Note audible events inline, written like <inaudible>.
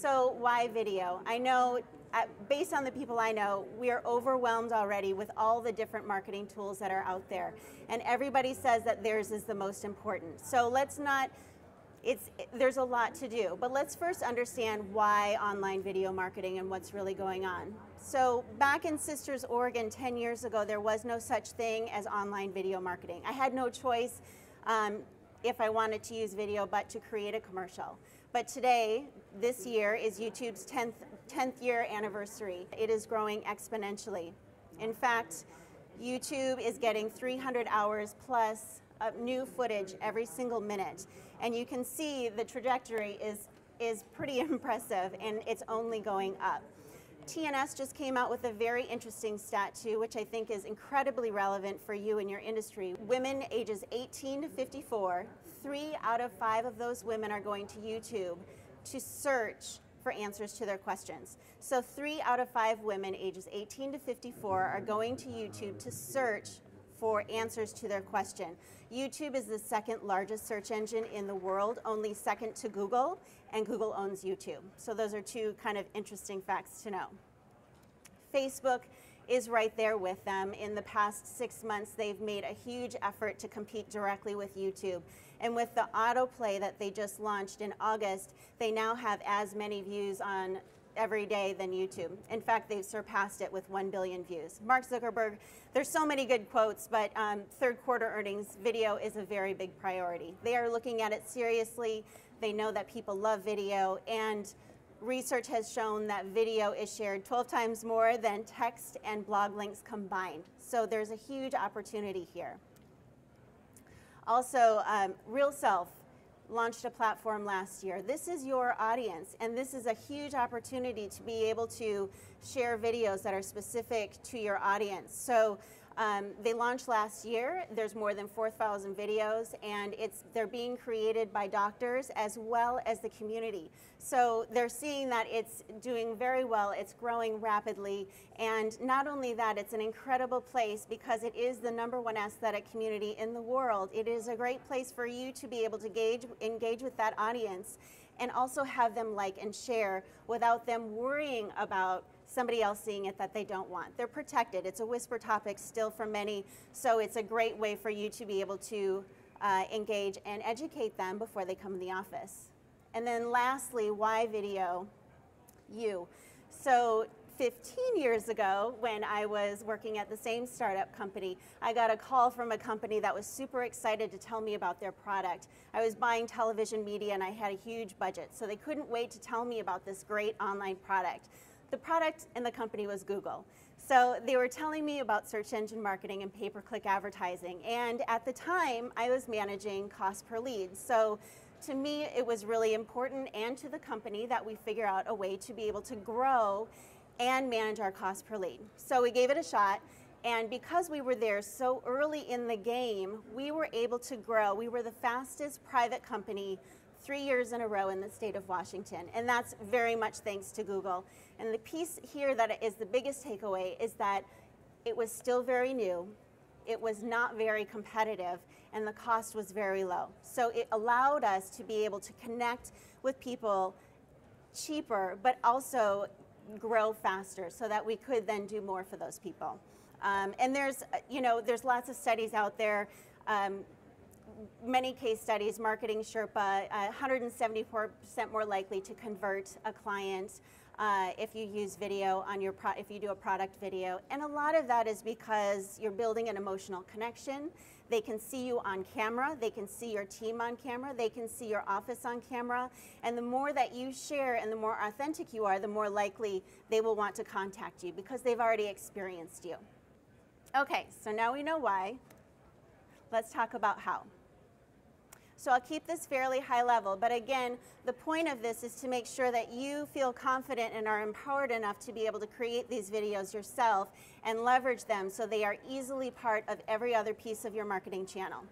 So why video? I know, uh, based on the people I know, we are overwhelmed already with all the different marketing tools that are out there. And everybody says that theirs is the most important. So let's not, it's, there's a lot to do. But let's first understand why online video marketing and what's really going on. So back in Sisters, Oregon, 10 years ago, there was no such thing as online video marketing. I had no choice um, if I wanted to use video but to create a commercial. But today, this year is YouTube's 10th, 10th year anniversary. It is growing exponentially. In fact, YouTube is getting 300 hours plus of new footage every single minute. And you can see the trajectory is, is pretty <laughs> impressive and it's only going up. TNS just came out with a very interesting stat too, which I think is incredibly relevant for you and your industry. Women ages 18 to 54 three out of five of those women are going to YouTube to search for answers to their questions. So three out of five women ages 18 to 54 are going to YouTube to search for answers to their question. YouTube is the second largest search engine in the world, only second to Google, and Google owns YouTube. So those are two kind of interesting facts to know. Facebook is right there with them. In the past six months, they've made a huge effort to compete directly with YouTube. And with the autoplay that they just launched in August, they now have as many views on every day than YouTube. In fact, they've surpassed it with 1 billion views. Mark Zuckerberg, there's so many good quotes, but um, third quarter earnings, video is a very big priority. They are looking at it seriously. They know that people love video and research has shown that video is shared 12 times more than text and blog links combined. So there's a huge opportunity here. Also, um, RealSelf launched a platform last year. This is your audience, and this is a huge opportunity to be able to share videos that are specific to your audience. So um, they launched last year. There's more than 4,000 videos, and it's they're being created by doctors as well as the community. So they're seeing that it's doing very well. It's growing rapidly, and not only that, it's an incredible place because it is the number one aesthetic community in the world. It is a great place for you to be able to engage, engage with that audience and also have them like and share without them worrying about somebody else seeing it that they don't want. They're protected. It's a whisper topic still for many, so it's a great way for you to be able to uh, engage and educate them before they come in the office. And then lastly, why video? You. So 15 years ago, when I was working at the same startup company, I got a call from a company that was super excited to tell me about their product. I was buying television media and I had a huge budget, so they couldn't wait to tell me about this great online product. The product in the company was Google. So they were telling me about search engine marketing and pay-per-click advertising. And at the time, I was managing cost per lead. So to me, it was really important and to the company that we figure out a way to be able to grow and manage our cost per lead. So we gave it a shot. And because we were there so early in the game, we were able to grow. We were the fastest private company three years in a row in the state of Washington. And that's very much thanks to Google. And the piece here that is the biggest takeaway is that it was still very new, it was not very competitive, and the cost was very low. So it allowed us to be able to connect with people cheaper, but also grow faster so that we could then do more for those people. Um, and there's, you know, there's lots of studies out there. Um, many case studies, MarketingSherpa, 174% uh, more likely to convert a client uh, if you use video on your pro if you do a product video. And a lot of that is because you're building an emotional connection. They can see you on camera, they can see your team on camera, they can see your office on camera. And the more that you share and the more authentic you are, the more likely they will want to contact you because they've already experienced you. Okay, so now we know why. Let's talk about how. So I'll keep this fairly high level, but again, the point of this is to make sure that you feel confident and are empowered enough to be able to create these videos yourself and leverage them so they are easily part of every other piece of your marketing channel.